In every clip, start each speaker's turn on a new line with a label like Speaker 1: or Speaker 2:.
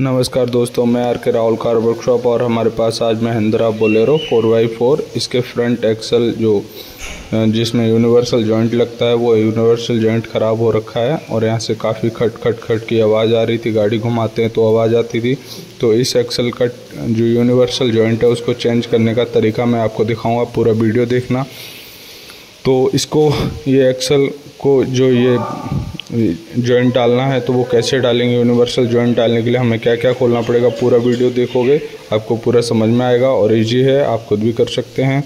Speaker 1: नमस्कार दोस्तों, मैं आर के राहुल कार वर्कशॉप और हमारे पास आज Mahindra Bolero four by four, इसके फ्रंट एक्सल जो जिसमें यूनिवर्सल जॉइंट लगता है, वो यूनिवर्सल जॉइंट ख़राब हो रखा है और यहाँ से काफ़ी खट खट खट की आवाज़ आ रही थी, गाड़ी घुमाते हैं तो आवाज़ आती थी। तो इस एक्सल का, जो यूनिवर्सल जॉइंट है, उसको चेंज करने का तरीका मैं आपको दिखाऊँगा, पूरा वीडियो देखना। तो इसको, ये एक्सल को जो ये जॉइंट डालना है तो वो कैसे डालेंगे? यूनिवर्सल जॉइंट डालने के लिए हमें क्या क्या खोलना पड़ेगा? पूरा वीडियो देखोगे, आपको पूरा समझ में आएगा और ईजी है, आप खुद भी कर सकते हैं।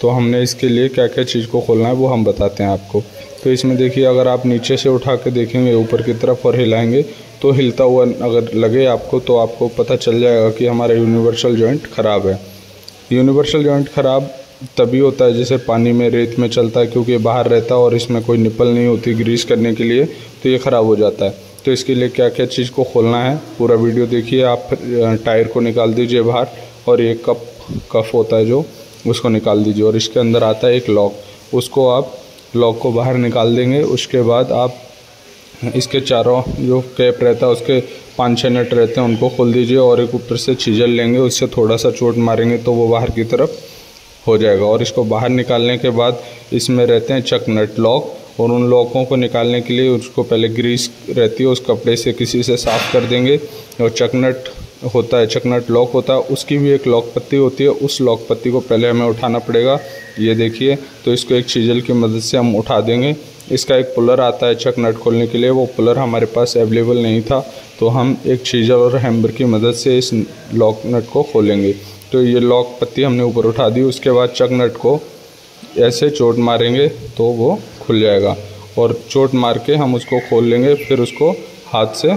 Speaker 1: तो हमने इसके लिए क्या क्या चीज़ को खोलना है, वो हम बताते हैं आपको। तो इसमें देखिए, अगर आप नीचे से उठा के देखेंगे, ऊपर की तरफ़ और हिलाएँगे तो हिलता हुआ अगर लगे आपको तो आपको पता चल जाएगा कि हमारा यूनिवर्सल जॉइंट ख़राब है। यूनिवर्सल जॉइंट ख़राब तभी होता है जैसे पानी में, रेत में चलता है क्योंकि बाहर रहता है और इसमें कोई निपल नहीं होती ग्रीस करने के लिए तो ये ख़राब हो जाता है। तो इसके लिए क्या क्या चीज़ को खोलना है, पूरा वीडियो देखिए आप, टायर को निकाल दीजिए बाहर और ये कप, कफ होता है जो, उसको निकाल दीजिए और इसके अंदर आता है एक लॉक। उसको आप लॉक को बाहर निकाल देंगे, उसके बाद आप इसके चारों जो कैप रहता है, उसके पाँच छः नट रहते हैं, उनको खोल दीजिए और एक ऊपर से छिजल लेंगे, उससे थोड़ा सा चोट मारेंगे तो वो बाहर की तरफ़ हो जाएगा। और इसको बाहर निकालने के बाद इसमें रहते हैं चक नट लॉक और उन लॉकों को निकालने के लिए उसको पहले ग्रीस रहती है, उस कपड़े से किसी से साफ़ कर देंगे और चकनट होता है, चकनट लॉक होता है। उसकी भी एक लॉक पत्ती होती है, उस लॉक पत्ती को पहले हमें उठाना पड़ेगा। ये देखिए तो इसको एक चीजल की मदद से हम उठा देंगे। इसका एक पुलर आता है चक नट खोलने के लिए, वो पुलर हमारे पास अवेलेबल नहीं था तो हम एक चीजल और हैम्बर की मदद से इस लॉक नट को खोलेंगे। तो ये लॉक पत्ती हमने ऊपर उठा दी, उसके बाद चक नट को ऐसे चोट मारेंगे तो वो खुल जाएगा। और चोट मार के हम उसको खोल लेंगे, फिर उसको हाथ से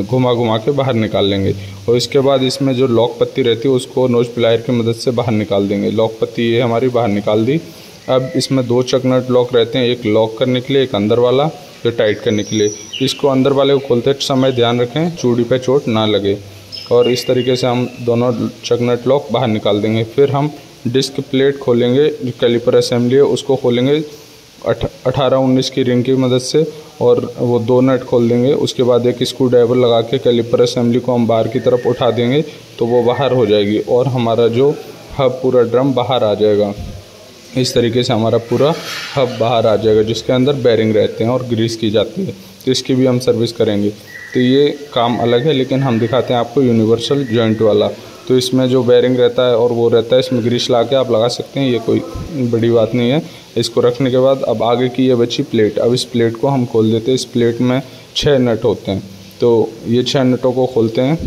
Speaker 1: घुमा घुमा के बाहर निकाल लेंगे। और इसके बाद इसमें जो लॉक पत्ती रहती है, उसको नोज़ प्लायर की मदद से बाहर निकाल देंगे। लॉक पत्ती ये हमारी बाहर निकाल दी अब इसमें दो चक नट लॉक रहते हैं, एक लॉक करने के लिए, एक अंदर वाला, जो टाइट करने के लिए। इसको अंदर वाले को खोलते समय ध्यान रखें, चूड़ी पे चोट ना लगे। और इस तरीके से हम दोनों चकनट लॉक बाहर निकाल देंगे। फिर हम डिस्क प्लेट खोलेंगे, जो कैलिपर असेंबली है, उसको खोलेंगे अठारह उन्नीस की रिंग की मदद से। और वो दो नट खोल देंगे, उसके बाद एक स्क्रू ड्राइवर लगा के कैलिपर असेंबली को हम बाहर की तरफ़ उठा देंगे तो वो बाहर हो जाएगी। और हमारा जो हब पूरा ड्रम बाहर आ जाएगा। इस तरीके से हमारा पूरा हब बाहर आ जाएगा, जिसके अंदर बैरिंग रहते हैं और ग्रीस की जाती है। तो इसकी भी हम सर्विस करेंगे। तो ये काम अलग है, लेकिन हम दिखाते हैं आपको यूनिवर्सल जॉइंट वाला। तो इसमें जो बैरिंग रहता है और वो रहता है, इसमें ग्रीस ला के आप लगा सकते हैं, ये कोई बड़ी बात नहीं है। इसको रखने के बाद अब आगे की ये बची प्लेट अब इस प्लेट को हम खोल देते हैं। इस प्लेट में छः नट होते हैं। तो ये छः नटों को खोलते हैं।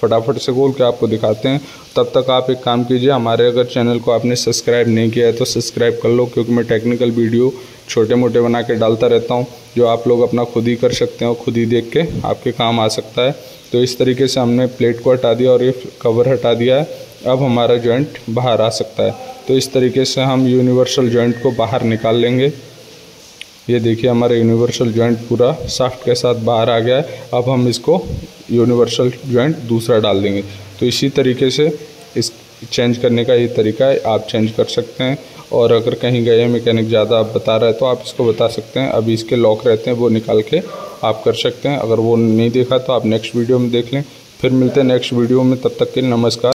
Speaker 1: फटाफट से खोल के आपको दिखाते हैं। तब तक आप एक काम कीजिए, हमारे अगर चैनल को आपने सब्सक्राइब नहीं किया है तो सब्सक्राइब कर लो, क्योंकि मैं टेक्निकल वीडियो छोटे मोटे बना के डालता रहता हूँ, जो आप लोग अपना खुद ही कर सकते हैं खुद ही देख के आपके काम आ सकता है। तो इस तरीके से हमने प्लेट को हटा दिया और ये कवर हटा दिया है। अब हमारा जॉइंट बाहर आ सकता है। तो इस तरीके से हम यूनिवर्सल जॉइंट को बाहर निकाल लेंगे। ये देखिए हमारा यूनिवर्सल जॉइंट पूरा साफ्ट के साथ बाहर आ गया है। अब हम इसको यूनिवर्सल जॉइंट दूसरा डाल देंगे। तो इसी तरीके से इस चेंज करने का ये तरीका है, आप चेंज कर सकते हैं। और अगर कहीं गए मैकेनिक ज़्यादा आप बता रहे हैं तो आप इसको बता सकते हैं। अभी इसके लॉक रहते हैं, वो निकाल के आप कर सकते हैं। अगर वो नहीं देखा तो आप नेक्स्ट वीडियो में देख लें। फिर मिलते हैं नेक्स्ट वीडियो में, तब तक के लिए नमस्कार।